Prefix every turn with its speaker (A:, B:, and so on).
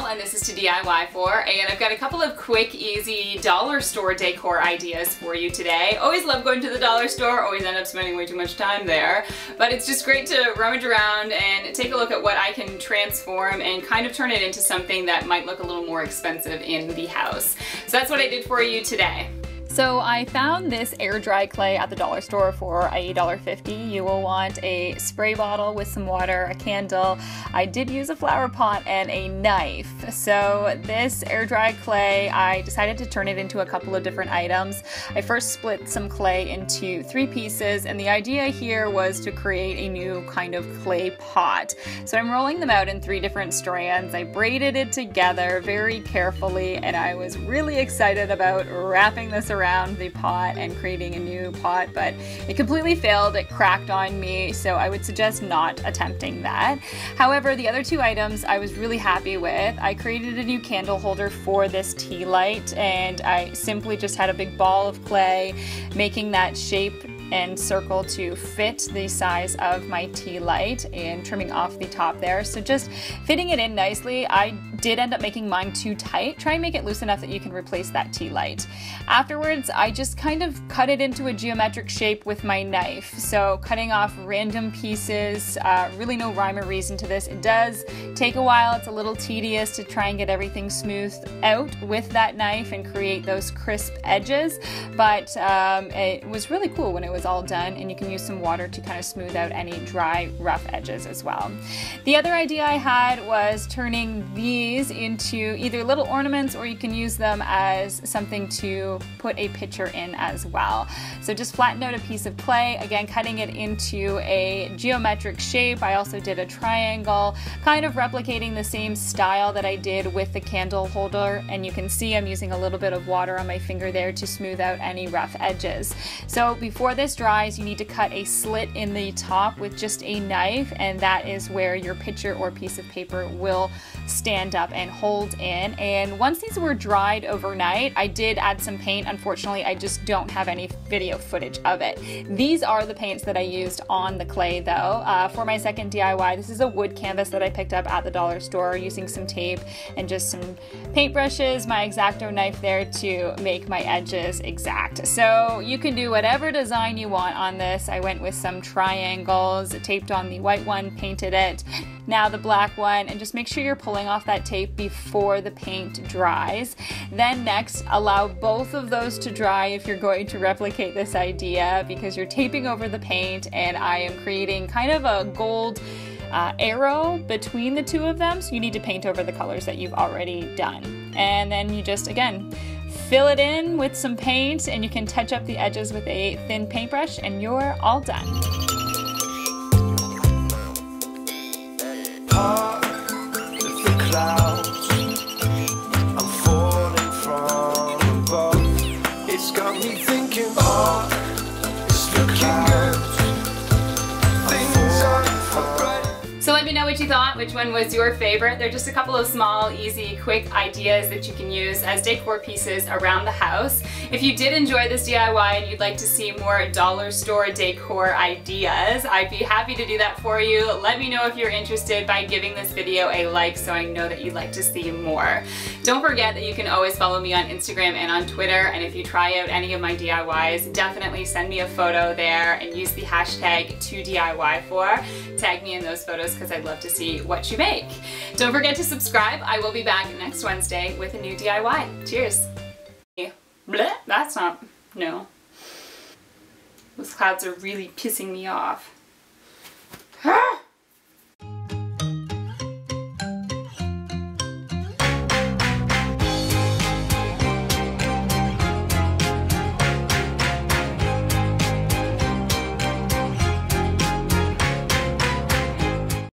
A: DIY for and I've got a couple of quick easy dollar store decor ideas for you today. Always love going to the dollar store, always end up spending way too much time there, but it's just great to rummage around and take a look at what I can transform and kind of turn it into something that might look a little more expensive in the house. So that's what I did for you today. So I found this air dry clay at the dollar store for $1.50. You will want a spray bottle with some water, a candle. I did use a flower pot and a knife. So this air dry clay, I decided to turn it into a couple of different items. I first split some clay into three pieces and the idea here was to create a new kind of clay pot. So I'm rolling them out in three different strands. I braided it together very carefully and I was really excited about wrapping this around around the pot and creating a new pot, but it completely failed. It cracked on me, so I would suggest not attempting that. However, the other two items I was really happy with. I created a new candle holder for this tea light, and I simply just had a big ball of clay, making that shape and circle to fit the size of my tea light and trimming off the top there. So just fitting it in nicely. I did end up making mine too tight. Try and make it loose enough that you can replace that tea light. Afterwards, I just kind of cut it into a geometric shape with my knife. So cutting off random pieces, uh, really no rhyme or reason to this. It does take a while. It's a little tedious to try and get everything smoothed out with that knife and create those crisp edges. But um, it was really cool when it was is all done and you can use some water to kind of smooth out any dry, rough edges as well. The other idea I had was turning these into either little ornaments or you can use them as something to put a picture in as well. So just flatten out a piece of clay, again cutting it into a geometric shape. I also did a triangle, kind of replicating the same style that I did with the candle holder and you can see I'm using a little bit of water on my finger there to smooth out any rough edges. So before this dries, you need to cut a slit in the top with just a knife, and that is where your picture or piece of paper will stand up and hold in. And once these were dried overnight, I did add some paint. Unfortunately, I just don't have any video footage of it. These are the paints that I used on the clay though. Uh, for my second DIY, this is a wood canvas that I picked up at the dollar store using some tape and just some paintbrushes, my X-Acto knife there to make my edges exact. So you can do whatever design you want on this. I went with some triangles, taped on the white one, painted it, now the black one, and just make sure you're pulling off that tape before the paint dries. Then next, allow both of those to dry if you're going to replicate this idea because you're taping over the paint and I am creating kind of a gold uh, arrow between the two of them. So you need to paint over the colors that you've already done. And then you just, again, fill it in with some paint and you can touch up the edges with a thin paintbrush and you're all done. What you thought, which one was your favorite. They're just a couple of small, easy, quick ideas that you can use as decor pieces around the house. If you did enjoy this DIY and you'd like to see more dollar store decor ideas, I'd be happy to do that for you. Let me know if you're interested by giving this video a like so I know that you'd like to see more. Don't forget that you can always follow me on Instagram and on Twitter, and if you try out any of my DIYs, definitely send me a photo there and use the hashtag toDIYfor. Tag me in those photos because I'd love to see what you make. Don't forget to subscribe. I will be back next Wednesday with a new DIY. Cheers. Bleh, that's not, no. Those clouds are really pissing me off.